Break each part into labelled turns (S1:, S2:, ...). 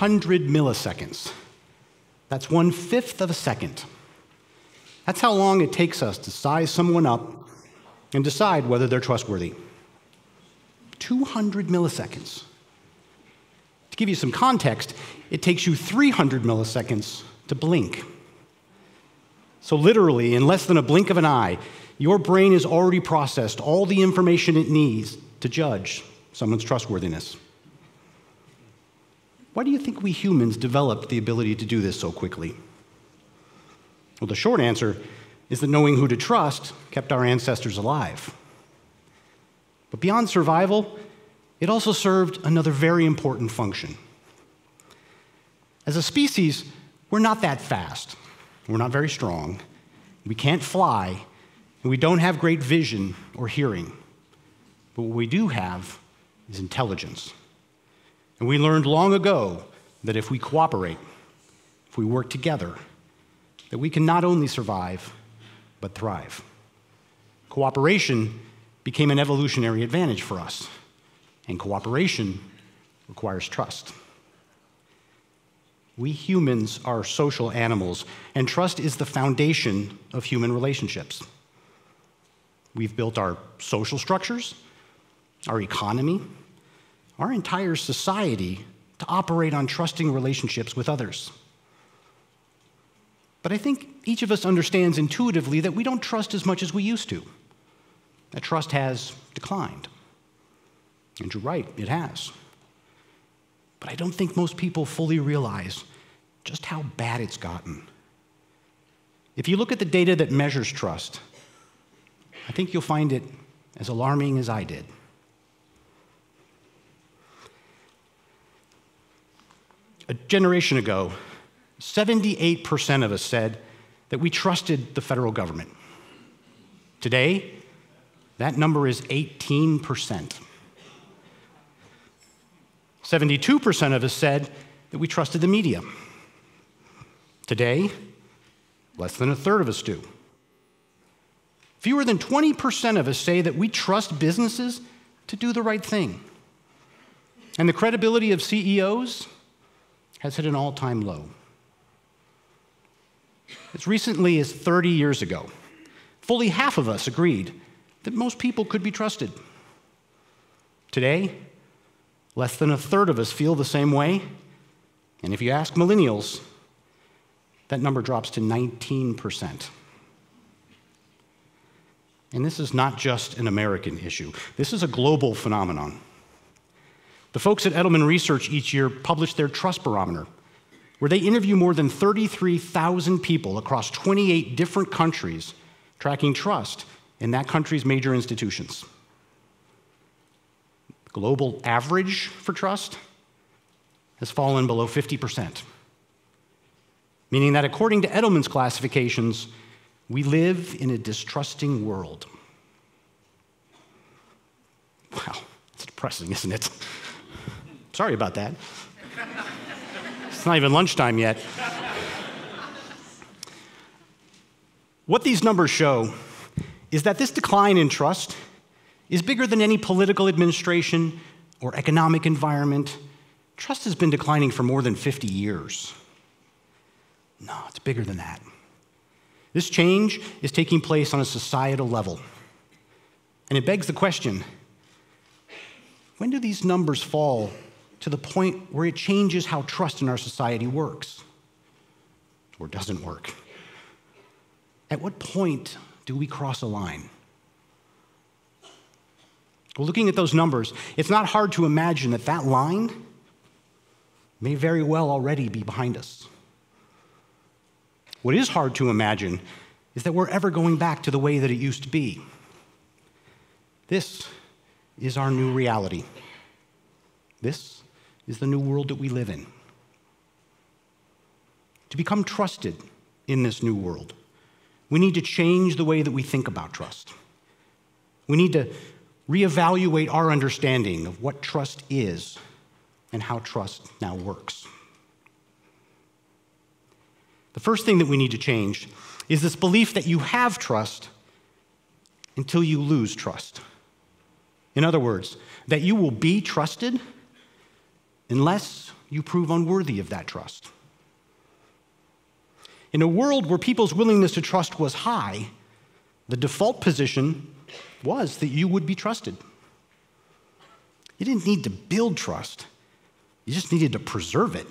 S1: 200 milliseconds. That's one fifth of a second. That's how long it takes us to size someone up and decide whether they're trustworthy. 200 milliseconds. To give you some context, it takes you 300 milliseconds to blink. So, literally, in less than a blink of an eye, your brain has already processed all the information it needs to judge someone's trustworthiness. Why do you think we humans developed the ability to do this so quickly? Well, the short answer is that knowing who to trust kept our ancestors alive. But beyond survival, it also served another very important function. As a species, we're not that fast. We're not very strong. We can't fly, and we don't have great vision or hearing. But what we do have is intelligence. And we learned long ago that if we cooperate, if we work together, that we can not only survive, but thrive. Cooperation became an evolutionary advantage for us, and cooperation requires trust. We humans are social animals, and trust is the foundation of human relationships. We've built our social structures, our economy, our entire society to operate on trusting relationships with others. But I think each of us understands intuitively that we don't trust as much as we used to. That trust has declined. And you're right, it has. But I don't think most people fully realize just how bad it's gotten. If you look at the data that measures trust, I think you'll find it as alarming as I did. A generation ago, 78% of us said that we trusted the federal government. Today, that number is 18%. 72% of us said that we trusted the media. Today, less than a third of us do. Fewer than 20% of us say that we trust businesses to do the right thing. And the credibility of CEOs has hit an all time low. As recently as 30 years ago, fully half of us agreed that most people could be trusted. Today, less than a third of us feel the same way. And if you ask millennials, that number drops to 19%. And this is not just an American issue, this is a global phenomenon. The folks at Edelman Research each year publish their Trust Barometer, where they interview more than 33,000 people across 28 different countries tracking trust in that country's major institutions. Global average for trust has fallen below 50%, meaning that according to Edelman's classifications, we live in a distrusting world. Wow, it's depressing, isn't it? Sorry about that. It's not even lunchtime yet. What these numbers show is that this decline in trust is bigger than any political administration or economic environment. Trust has been declining for more than 50 years. No, it's bigger than that. This change is taking place on a societal level. And it begs the question when do these numbers fall to the point where it changes how trust in our society works or doesn't work? At what point do we cross a line? Well, looking at those numbers, it's not hard to imagine that that line may very well already be behind us. What is hard to imagine is that we're ever going back to the way that it used to be. This is our new reality. This is the new world that we live in. To become trusted in this new world, we need to change the way that we think about trust. We need to reevaluate our understanding of what trust is and how trust now works. The first thing that we need to change is this belief that you have trust until you lose trust. In other words, that you will be trusted unless you prove unworthy of that trust. In a world where people's willingness to trust was high, the default position was that you would be trusted. You didn't need to build trust, you just needed to preserve it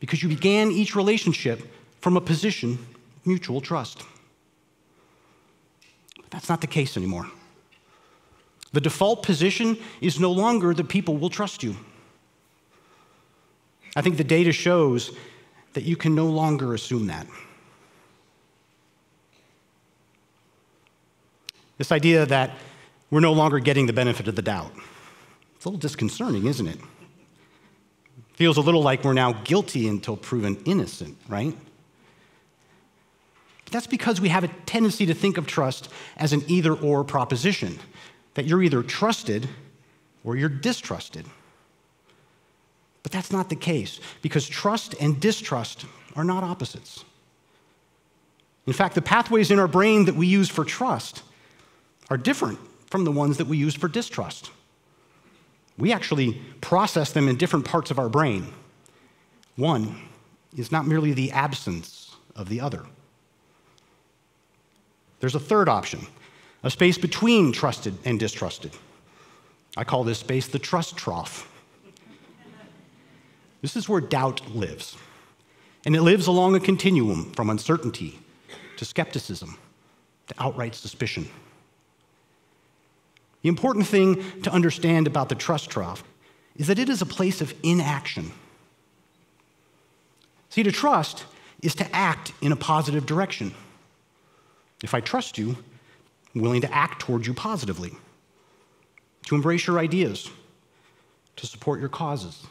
S1: because you began each relationship from a position of mutual trust. But that's not the case anymore. The default position is no longer that people will trust you. I think the data shows that you can no longer assume that. This idea that we're no longer getting the benefit of the doubt. It's a little disconcerting, isn't it? Feels a little like we're now guilty until proven innocent, right? But that's because we have a tendency to think of trust as an either or proposition, that you're either trusted or you're distrusted. But that's not the case because trust and distrust are not opposites. In fact, the pathways in our brain that we use for trust are different from the ones that we use for distrust. We actually process them in different parts of our brain. One is not merely the absence of the other. There's a third option, a space between trusted and distrusted. I call this space the trust trough. This is where doubt lives. And it lives along a continuum from uncertainty to skepticism to outright suspicion. The important thing to understand about the trust trough is that it is a place of inaction. See, to trust is to act in a positive direction. If I trust you, I'm willing to act towards you positively, to embrace your ideas, to support your causes,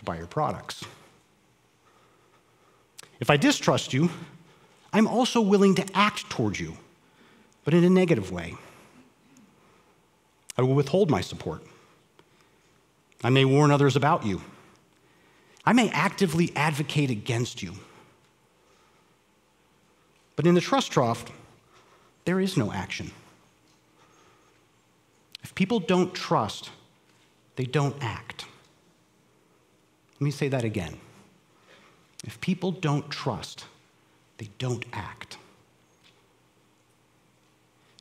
S1: to buy your products. If I distrust you, I'm also willing to act towards you, but in a negative way. I will withhold my support. I may warn others about you. I may actively advocate against you. But in the trust trough, there is no action. If people don't trust, they don't act. Let me say that again. If people don't trust, they don't act.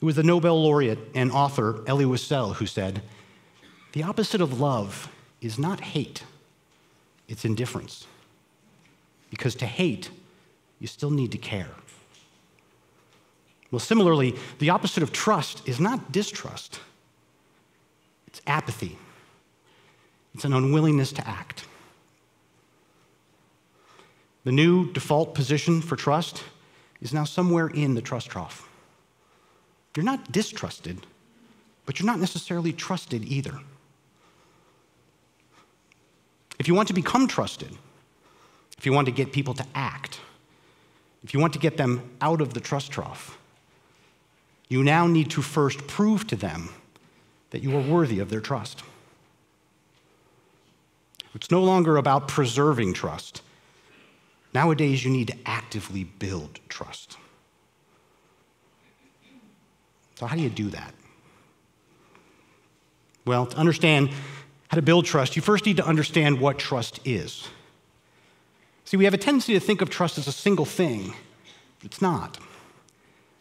S1: It was the Nobel laureate and author Elie Wiesel who said, The opposite of love is not hate, it's indifference. Because to hate, you still need to care. Well, similarly, the opposite of trust is not distrust, it's apathy, it's an unwillingness to act. The new default position for trust is now somewhere in the trust trough. You're not distrusted, but you're not necessarily trusted either. If you want to become trusted, if you want to get people to act, if you want to get them out of the trust trough, you now need to first prove to them that you are worthy of their trust. It's no longer about preserving trust. Nowadays, you need to actively build trust. So, how do you do that? Well, to understand how to build trust, you first need to understand what trust is. See, we have a tendency to think of trust as a single thing. It's not.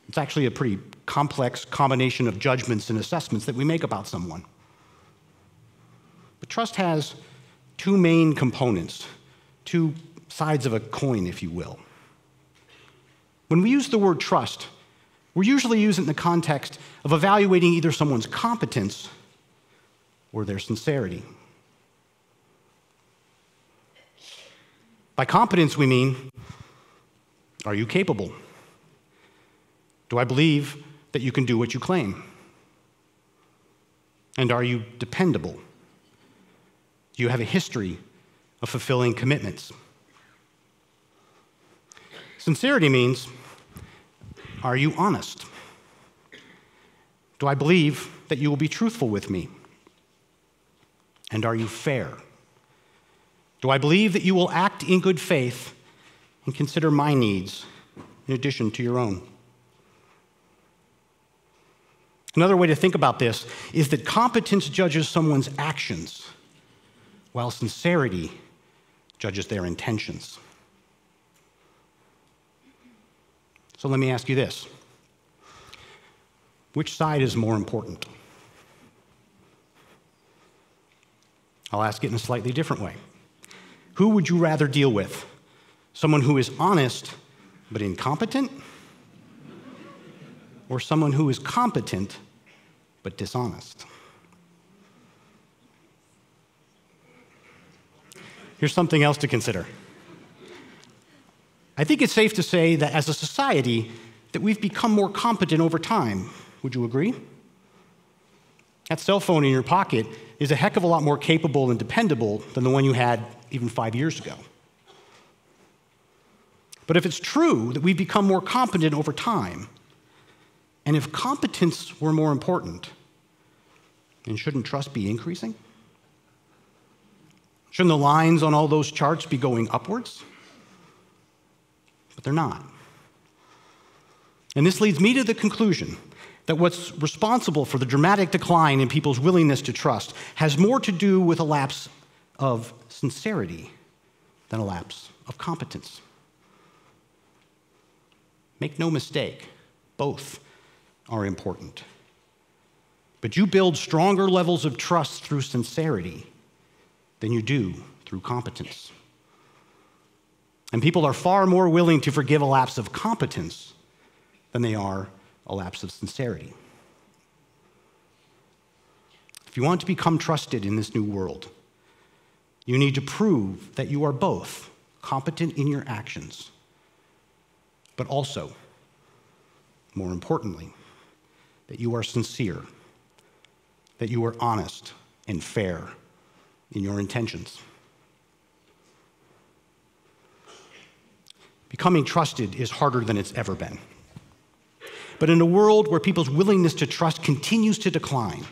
S1: It's actually a pretty complex combination of judgments and assessments that we make about someone. But trust has two main components, two sides of a coin, if you will. When we use the word trust, we're usually using it in the context of evaluating either someone's competence or their sincerity. By competence, we mean are you capable? Do I believe that you can do what you claim? And are you dependable? Do you have a history of fulfilling commitments? Sincerity means are you honest? Do I believe that you will be truthful with me? And are you fair? Do I believe that you will act in good faith and consider my needs in addition to your own? Another way to think about this is that competence judges someone's actions, while sincerity judges their intentions. So let me ask you this which side is more important? I'll ask it in a slightly different way. Who would you rather deal with? Someone who is honest but incompetent? Or someone who is competent but dishonest? Here's something else to consider. I think it's safe to say that as a society that we've become more competent over time. Would you agree? That cell phone in your pocket is a heck of a lot more capable and dependable than the one you had even 5 years ago. But if it's true that we've become more competent over time, and if competence were more important, then shouldn't trust be increasing? Shouldn't the lines on all those charts be going upwards? But they're not. And this leads me to the conclusion that what's responsible for the dramatic decline in people's willingness to trust has more to do with a lapse of sincerity than a lapse of competence. Make no mistake, both are important. But you build stronger levels of trust through sincerity than you do through competence. And people are far more willing to forgive a lapse of competence than they are a lapse of sincerity. If you want to become trusted in this new world, you need to prove that you are both competent in your actions, but also, more importantly, that you are sincere, that you are honest and fair in your intentions. Becoming trusted is harder than it's ever been. But in a world where people's willingness to trust continues to decline,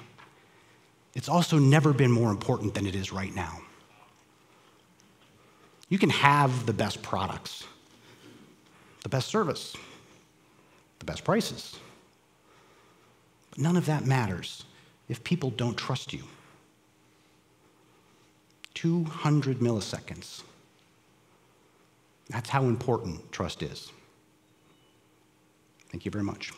S1: it's also never been more important than it is right now. You can have the best products, the best service, the best prices. But none of that matters if people don't trust you. 200 milliseconds. That's how important trust is. Thank you very much.